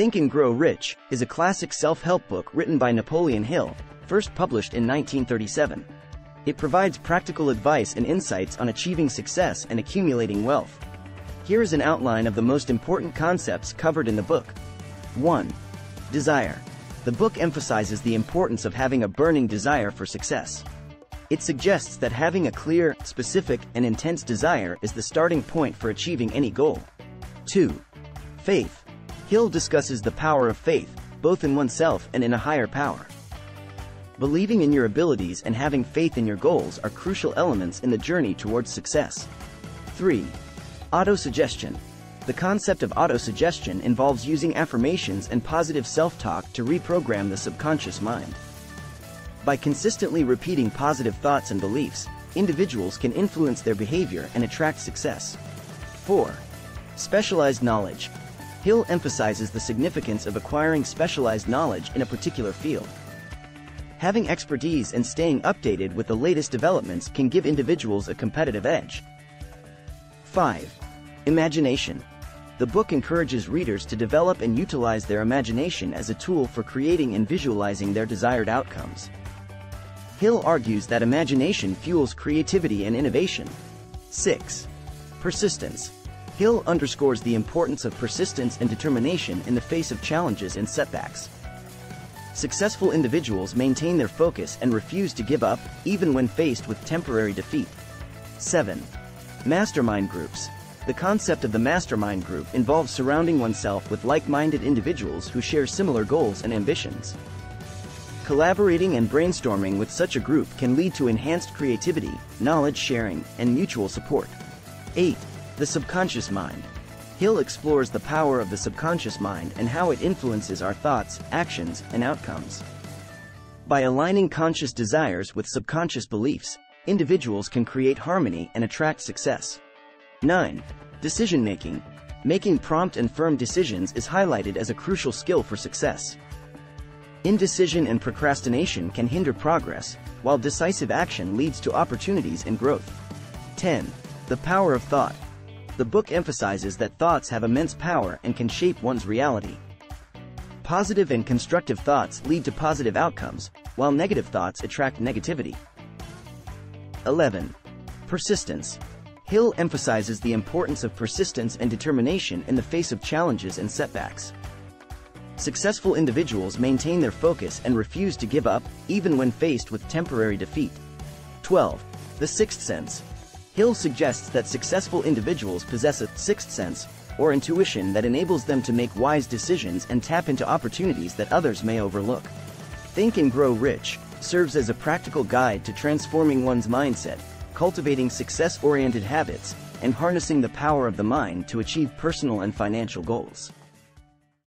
Think and Grow Rich is a classic self-help book written by Napoleon Hill, first published in 1937. It provides practical advice and insights on achieving success and accumulating wealth. Here is an outline of the most important concepts covered in the book. 1. Desire. The book emphasizes the importance of having a burning desire for success. It suggests that having a clear, specific, and intense desire is the starting point for achieving any goal. 2. Faith. Hill discusses the power of faith, both in oneself and in a higher power. Believing in your abilities and having faith in your goals are crucial elements in the journey towards success. 3. Autosuggestion. The concept of autosuggestion involves using affirmations and positive self-talk to reprogram the subconscious mind. By consistently repeating positive thoughts and beliefs, individuals can influence their behavior and attract success. 4. Specialized knowledge. Hill emphasizes the significance of acquiring specialized knowledge in a particular field. Having expertise and staying updated with the latest developments can give individuals a competitive edge. 5. Imagination. The book encourages readers to develop and utilize their imagination as a tool for creating and visualizing their desired outcomes. Hill argues that imagination fuels creativity and innovation. 6. Persistence. Hill underscores the importance of persistence and determination in the face of challenges and setbacks. Successful individuals maintain their focus and refuse to give up, even when faced with temporary defeat. 7. Mastermind groups. The concept of the mastermind group involves surrounding oneself with like-minded individuals who share similar goals and ambitions. Collaborating and brainstorming with such a group can lead to enhanced creativity, knowledge sharing, and mutual support. 8. The subconscious mind. Hill explores the power of the subconscious mind and how it influences our thoughts, actions, and outcomes. By aligning conscious desires with subconscious beliefs, individuals can create harmony and attract success. 9. Decision making. Making prompt and firm decisions is highlighted as a crucial skill for success. Indecision and procrastination can hinder progress, while decisive action leads to opportunities and growth. 10. The power of thought. The book emphasizes that thoughts have immense power and can shape one's reality. Positive and constructive thoughts lead to positive outcomes, while negative thoughts attract negativity. 11. Persistence. Hill emphasizes the importance of persistence and determination in the face of challenges and setbacks. Successful individuals maintain their focus and refuse to give up, even when faced with temporary defeat. 12. The Sixth Sense. Hill suggests that successful individuals possess a sixth sense, or intuition that enables them to make wise decisions and tap into opportunities that others may overlook. Think and Grow Rich serves as a practical guide to transforming one's mindset, cultivating success-oriented habits, and harnessing the power of the mind to achieve personal and financial goals.